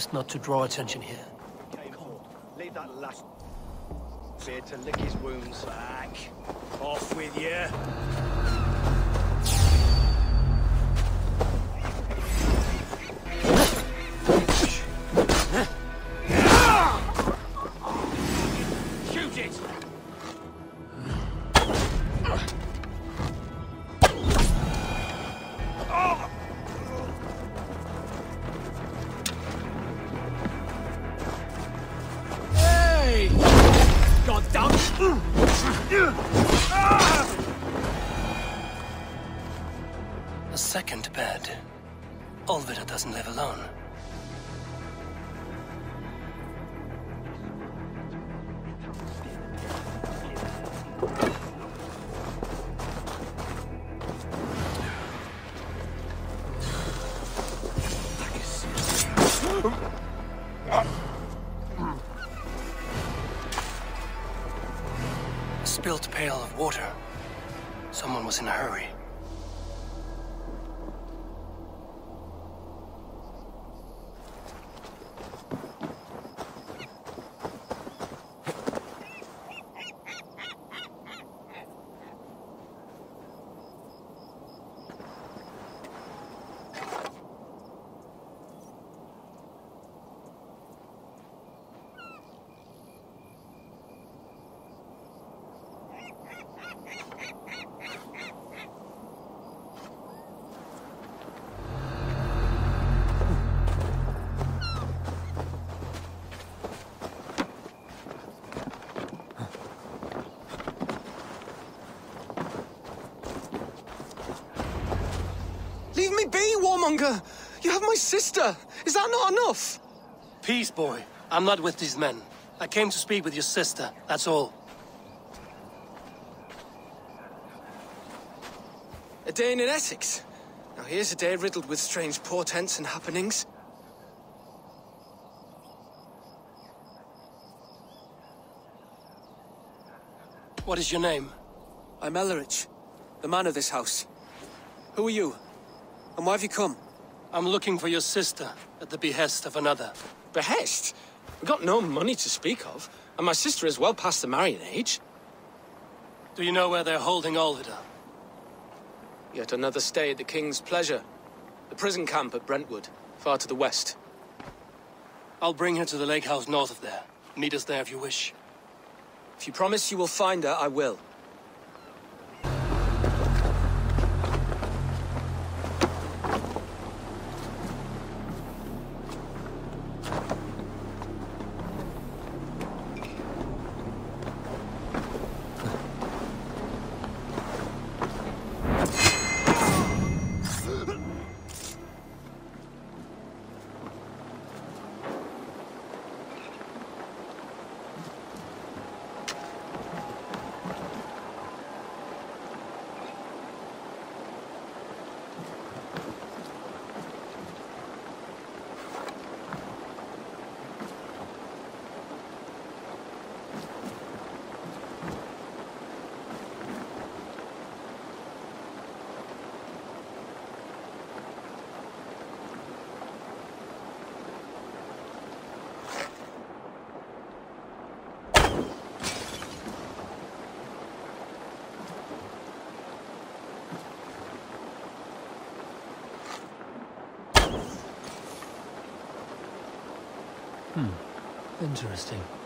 Best not to draw attention here. Leave that last here to lick his wounds. Back. Off with you. Shoot A second bed. Alfida doesn't live alone. Spilt pail of water. Someone was in a hurry. Leave me be, Warmonger! You have my sister! Is that not enough? Peace, boy. I'm not with these men. I came to speak with your sister, that's all. A day in Essex. Now here's a day riddled with strange portents and happenings. What is your name? I'm Ellerich, the man of this house. Who are you? And why have you come? I'm looking for your sister at the behest of another. Behest? We've got no money to speak of, and my sister is well past the marrying age. Do you know where they're holding Alfida? Yet another stay at the King's pleasure. The prison camp at Brentwood, far to the west. I'll bring her to the lake house north of there. Meet us there if you wish. If you promise you will find her, I will. Hmm. Interesting.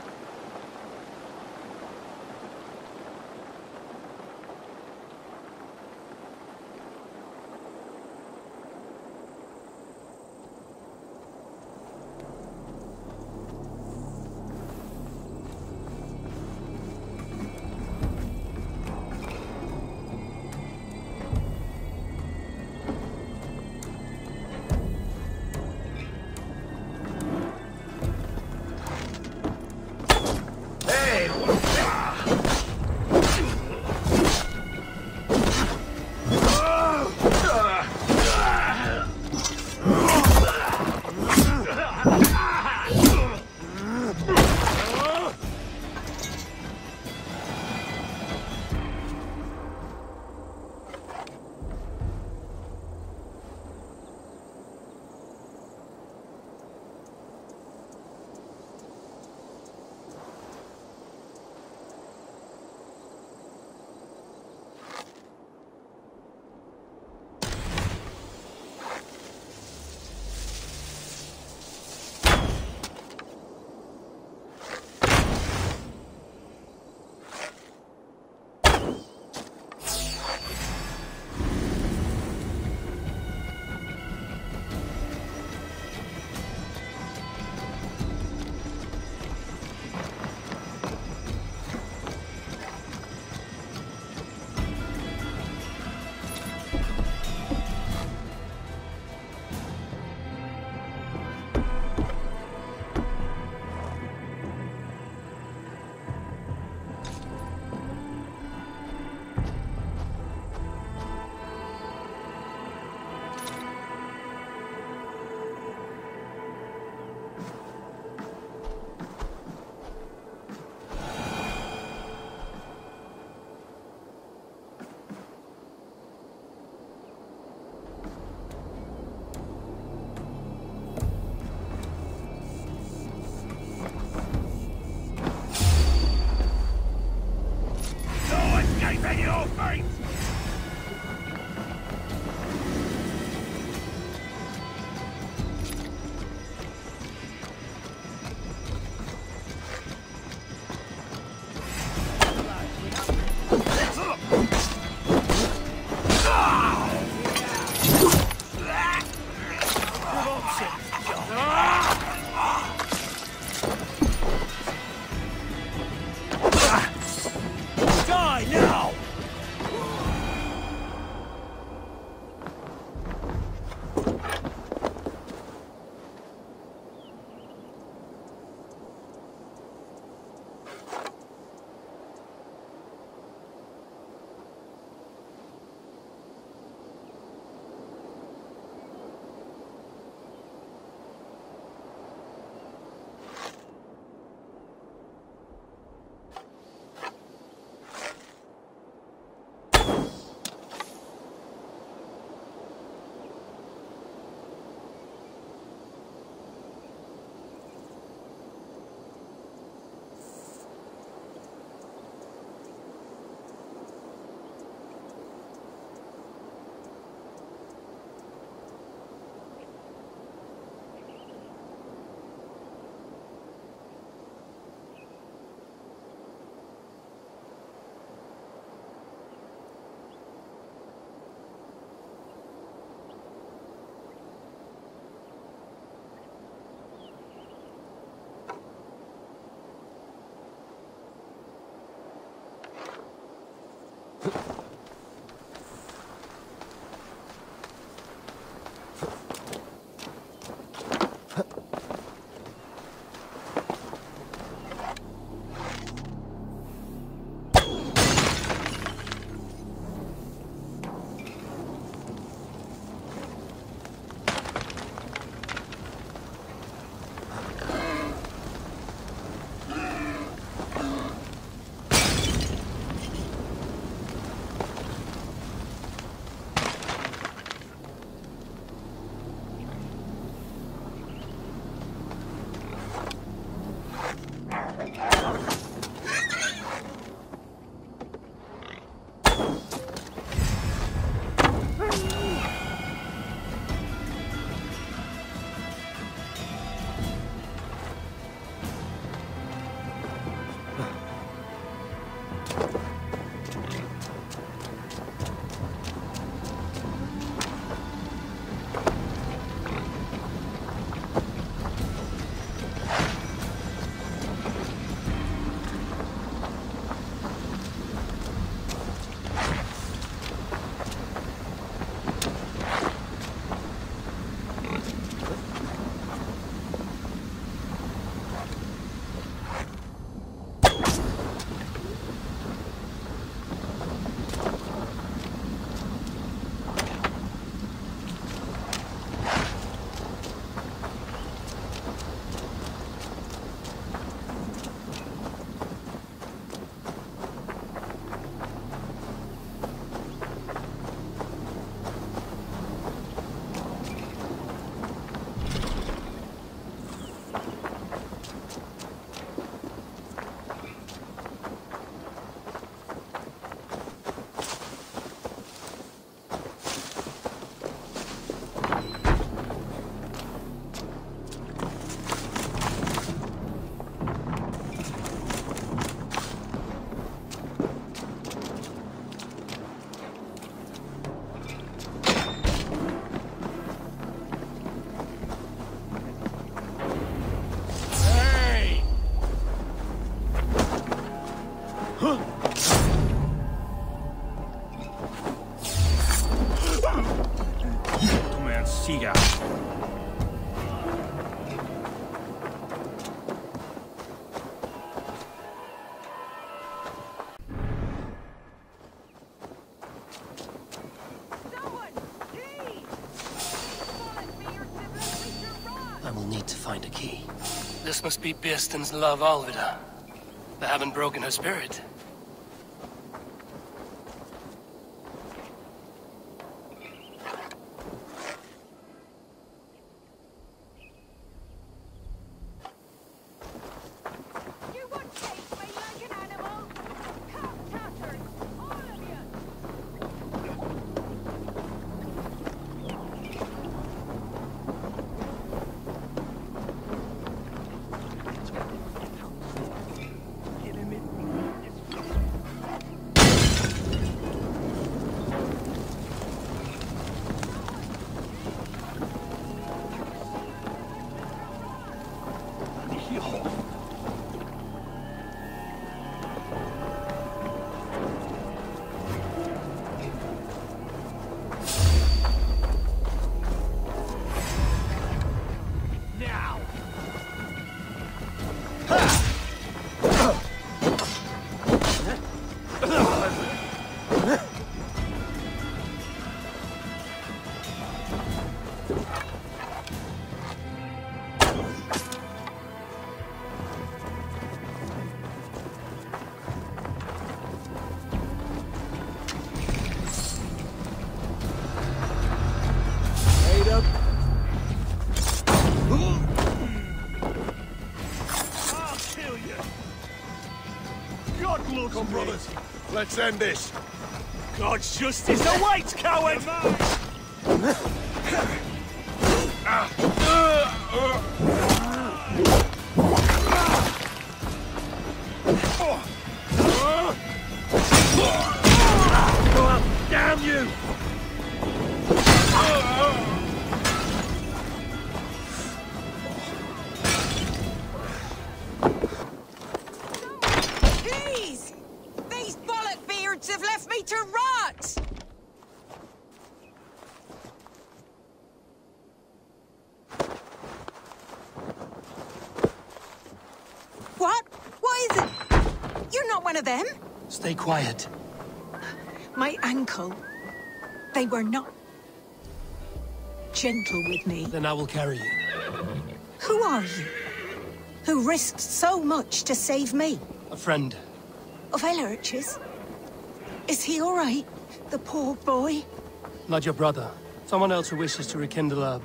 This must be Birstan's love Alfida. They haven't broken her spirit. Up. I'll kill you. God loves Come, me. brothers. Let's end this. God's justice awaits, coward! Damn you! Please! These bollock beards have left me to rot! What? What is it? You're not one of them? Stay quiet. My ankle. They were not gentle with me. Then I will carry you. Who are you? Who risked so much to save me? A friend. Of Ellerich's? Is he all right? The poor boy? Not your brother. Someone else who wishes to rekindle a,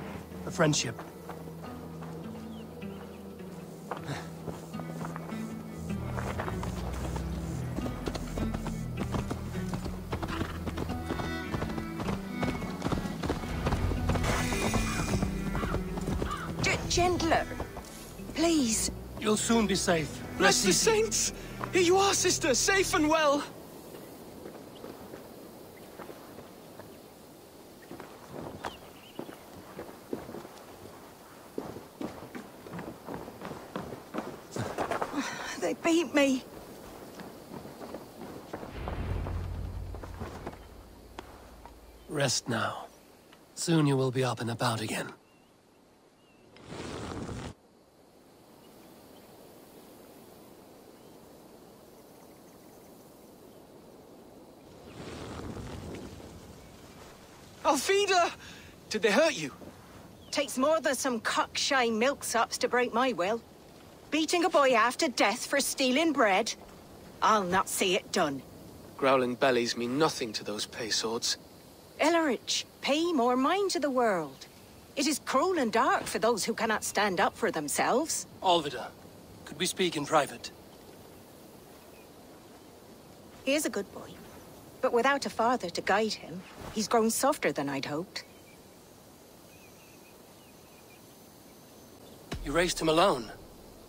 a friendship. Please. You'll soon be safe. Bless Rest the easy. saints! Here you are, sister, safe and well. They beat me. Rest now. Soon you will be up and about again. Alfida! Did they hurt you? Takes more than some cockshy milksops to break my will. Beating a boy half to death for stealing bread? I'll not see it done. Growling bellies mean nothing to those pay swords. Ellerich, pay more mind to the world. It is cruel and dark for those who cannot stand up for themselves. Alfida, could we speak in private? He is a good boy. But without a father to guide him, he's grown softer than I'd hoped. You raised him alone.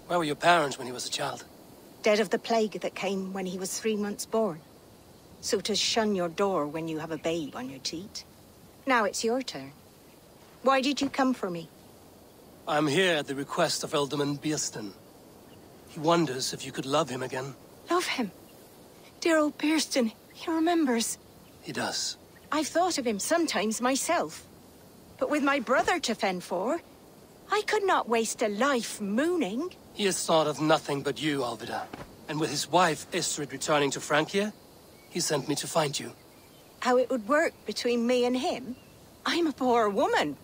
Where were your parents when he was a child? Dead of the plague that came when he was three months born. So to shun your door when you have a babe on your teat. Now it's your turn. Why did you come for me? I'm here at the request of Ealdorman Birstan. He wonders if you could love him again. Love him. Dear old Birstan, he remembers. He does. I've thought of him sometimes myself. But with my brother to fend for, I could not waste a life mooning. He has thought of nothing but you, Alfida. And with his wife, Estrid, returning to Francia, he sent me to find you. How it would work between me and him? I'm a poor woman.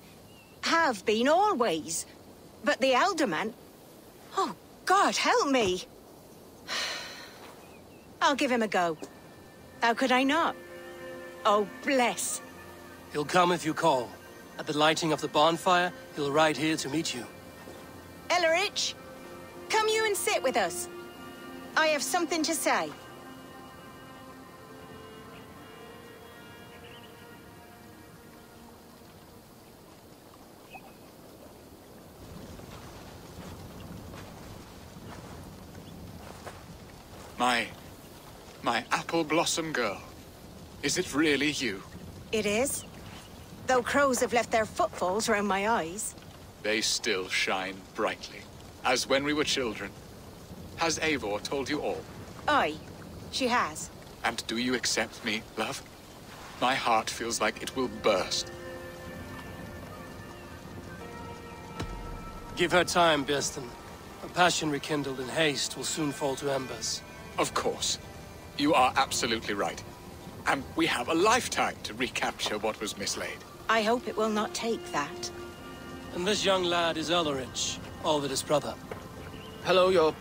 Have been always. But the Ealdorman... Oh, God, help me! I'll give him a go. How could I not? Oh, bless. He'll come if you call. At the lighting of the bonfire, he'll ride here to meet you. Ellerich, come you and sit with us. I have something to say. My... my apple blossom girl. Is it really you? It is. Though crows have left their footfalls round my eyes. They still shine brightly, as when we were children. Has Eivor told you all? Aye, she has. And do you accept me, love? My heart feels like it will burst. Give her time, Birstan. A passion rekindled in haste will soon fall to embers. Of course. You are absolutely right. And we have a lifetime to recapture what was mislaid. I hope it will not take that. And this young lad is Ellerich, Alfida's brother. Hello, your...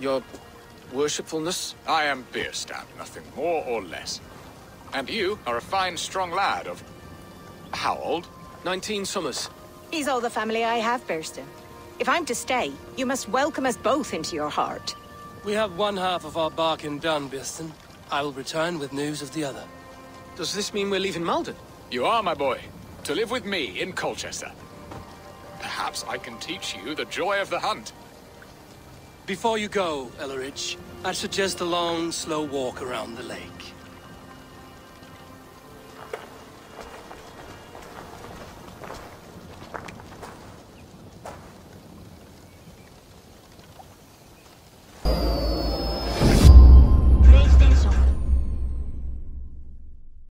your... worshipfulness? I am Birstan, nothing more or less. And you are a fine, strong lad of... How old? Nineteen summers. He's all the family I have, Birstan. If I'm to stay, you must welcome us both into your heart. We have one half of our bargain done, Birstan. I will return with news of the other. Does this mean we're leaving Maldon? You are, my boy. To live with me in Colchester. Perhaps I can teach you the joy of the hunt. Before you go, Ellerich, I'd suggest a long, slow walk around the lake.